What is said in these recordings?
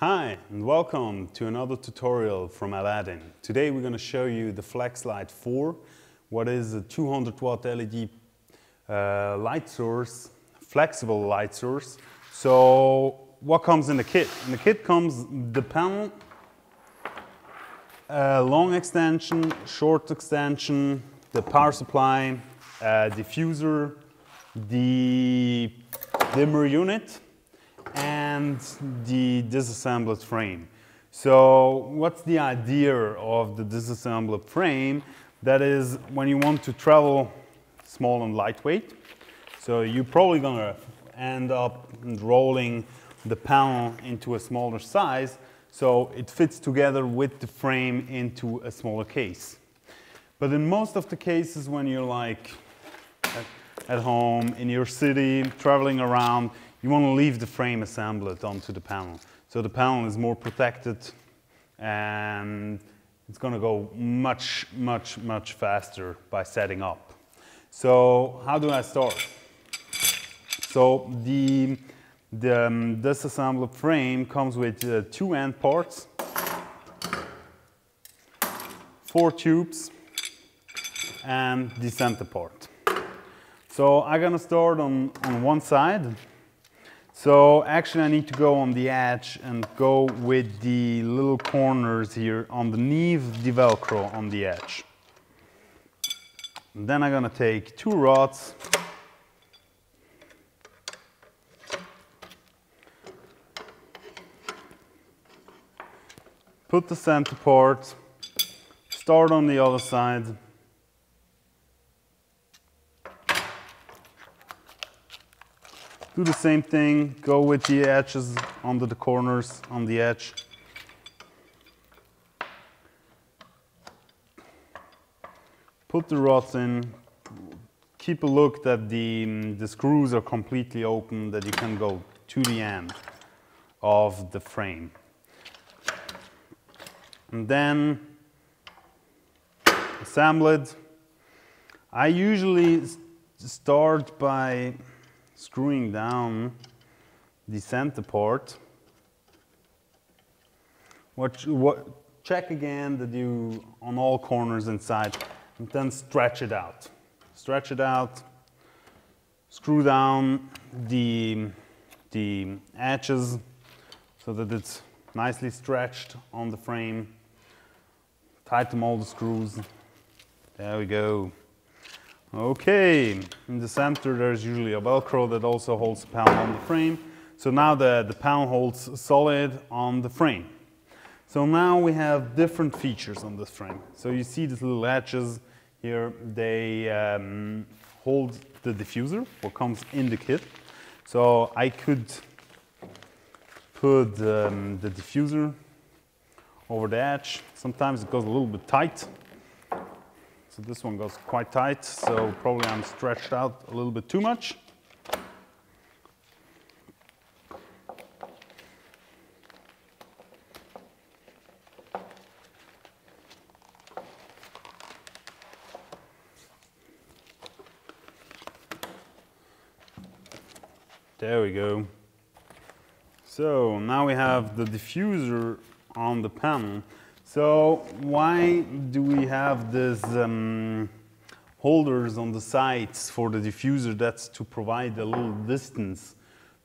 Hi and welcome to another tutorial from Aladdin. Today we're going to show you the FlexLight 4, what is a 200 watt LED uh, light source, flexible light source. So what comes in the kit? In the kit comes the panel, a long extension, short extension, the power supply, uh, diffuser, the dimmer unit, and the disassembled frame. So what's the idea of the disassembled frame? That is when you want to travel small and lightweight. So you're probably gonna end up rolling the panel into a smaller size so it fits together with the frame into a smaller case. But in most of the cases when you're like at home, in your city, traveling around, you want to leave the frame assembled onto the panel. So the panel is more protected and it's going to go much, much, much faster by setting up. So how do I start? So the, the um, disassembled frame comes with uh, two end parts, four tubes, and the center part. So I'm gonna start on, on one side so actually I need to go on the edge and go with the little corners here underneath the Velcro on the edge. And then I'm gonna take two rods put the center part, start on the other side, Do the same thing, go with the edges under the corners on the edge. Put the rods in, keep a look that the, mm, the screws are completely open, that you can go to the end of the frame. And then assemble it. I usually start by screwing down the center. What, what, check again that you, on all corners inside, and then stretch it out. Stretch it out, screw down the, the edges so that it's nicely stretched on the frame. Tighten all the screws. There we go. Okay, in the center there's usually a Velcro that also holds the panel on the frame. So now the, the panel holds solid on the frame. So now we have different features on this frame. So you see these little latches here, they um, hold the diffuser, what comes in the kit. So I could put um, the diffuser over the edge. Sometimes it goes a little bit tight, so this one goes quite tight, so probably I'm stretched out a little bit too much. There we go. So now we have the diffuser on the panel. So why do we have these um, holders on the sides for the diffuser? That's to provide a little distance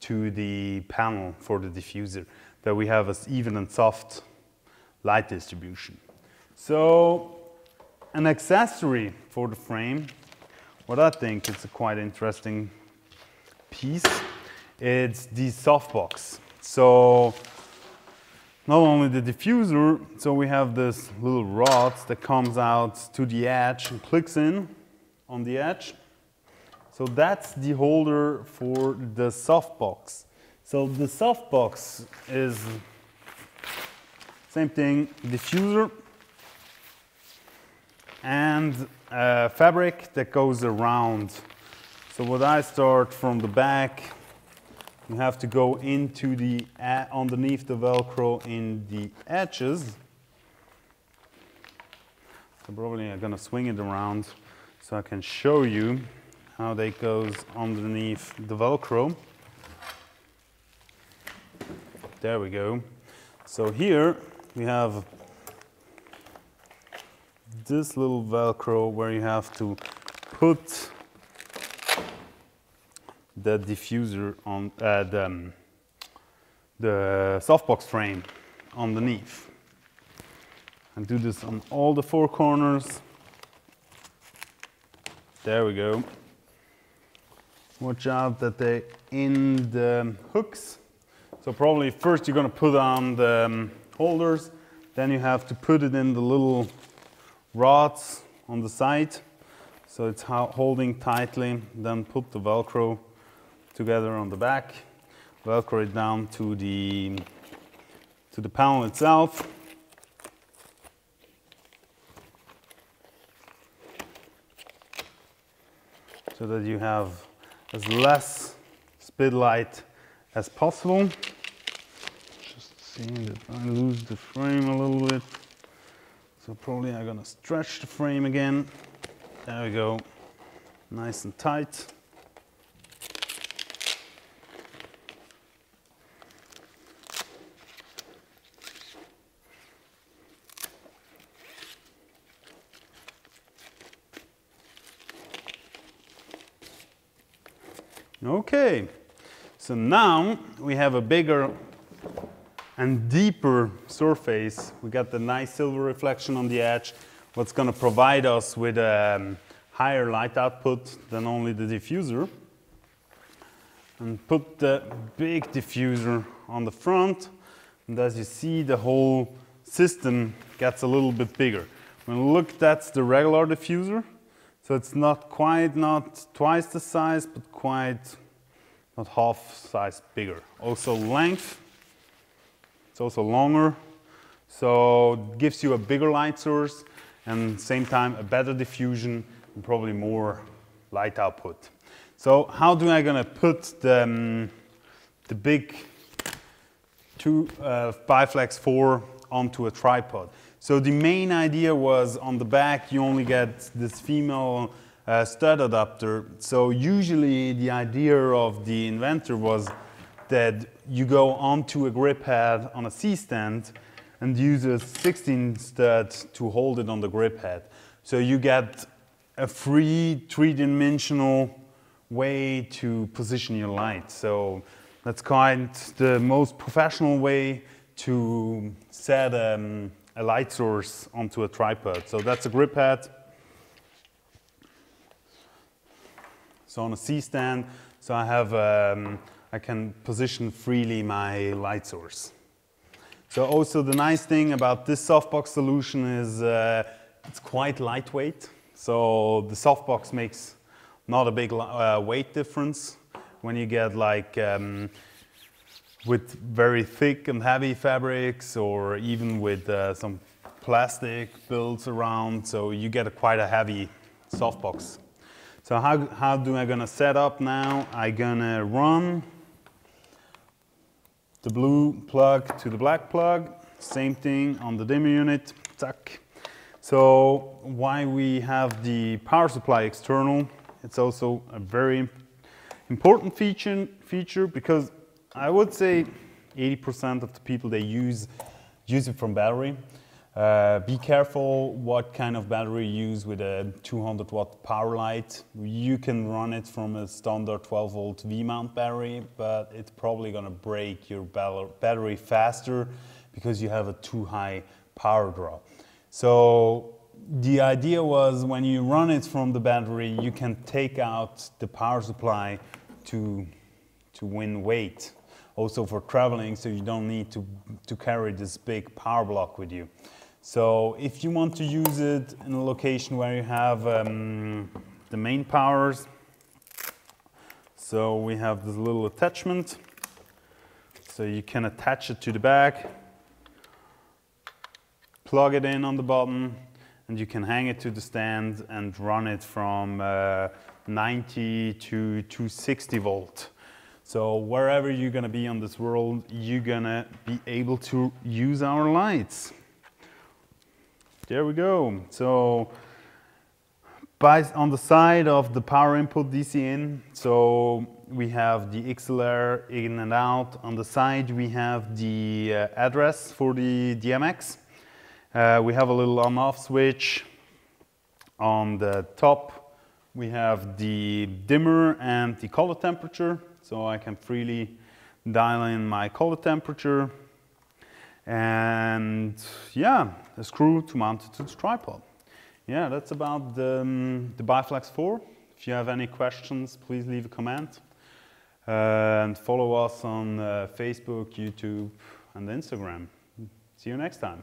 to the panel for the diffuser, that we have as even and soft light distribution. So an accessory for the frame, what I think is a quite interesting piece, it's the softbox. So not only the diffuser, so we have this little rod that comes out to the edge and clicks in on the edge. So that's the holder for the softbox. So the softbox is same thing, diffuser and fabric that goes around. So what I start from the back you have to go into the, underneath the Velcro in the edges. So probably I'm gonna swing it around so I can show you how that goes underneath the Velcro. There we go. So here we have this little Velcro where you have to put the diffuser on uh, the, um, the softbox frame underneath. And do this on all the four corners. There we go. Watch out that they in the hooks. So probably first you're going to put on the um, holders, then you have to put it in the little rods on the side. So it's holding tightly, then put the Velcro together on the back, Velcro it down to the, to the panel itself. So that you have as less speed light as possible. Just seeing that I lose the frame a little bit. So probably I'm gonna stretch the frame again. There we go, nice and tight. Okay, so now we have a bigger and deeper surface. We got the nice silver reflection on the edge, what's going to provide us with a um, higher light output than only the diffuser. And put the big diffuser on the front, and as you see, the whole system gets a little bit bigger. When look, that's the regular diffuser. So it's not quite, not twice the size, but quite, not half size bigger. Also length, it's also longer, so it gives you a bigger light source and same time a better diffusion and probably more light output. So how do I gonna put the, um, the big two, uh, Flex 4 onto a tripod? So the main idea was on the back you only get this female uh, stud adapter. So usually the idea of the inventor was that you go onto a grip head on a C-stand and use a 16 stud to hold it on the grip head. So you get a free three-dimensional way to position your light. So that's kind of the most professional way to set um, a light source onto a tripod. So that's a grip head. So on a C-stand, so I have um, I can position freely my light source. So also the nice thing about this softbox solution is uh, it's quite lightweight. So the softbox makes not a big uh, weight difference when you get like um, with very thick and heavy fabrics or even with uh, some plastic builds around. So you get a quite a heavy softbox. So how, how do I gonna set up now? I gonna run the blue plug to the black plug. Same thing on the dimmer unit, Tack. So why we have the power supply external, it's also a very important feature, feature because I would say 80% of the people they use use it from battery. Uh, be careful what kind of battery you use with a 200 watt power light. You can run it from a standard 12 volt V-mount battery, but it's probably gonna break your battery faster because you have a too high power draw. So the idea was when you run it from the battery, you can take out the power supply to, to win weight. Also for traveling, so you don't need to, to carry this big power block with you. So if you want to use it in a location where you have um, the main powers, so we have this little attachment. So you can attach it to the back, plug it in on the bottom, and you can hang it to the stand and run it from uh, 90 to 260 volt. So wherever you're gonna be on this world, you're gonna be able to use our lights. There we go. So by, on the side of the power input DC in, so we have the XLR in and out. On the side, we have the uh, address for the DMX. Uh, we have a little on-off switch. On the top, we have the dimmer and the color temperature, so I can freely dial in my color temperature. And yeah, a screw to mount it to the tripod. Yeah, that's about the, um, the Bi-Flex 4. If you have any questions, please leave a comment. Uh, and follow us on uh, Facebook, YouTube, and Instagram. See you next time.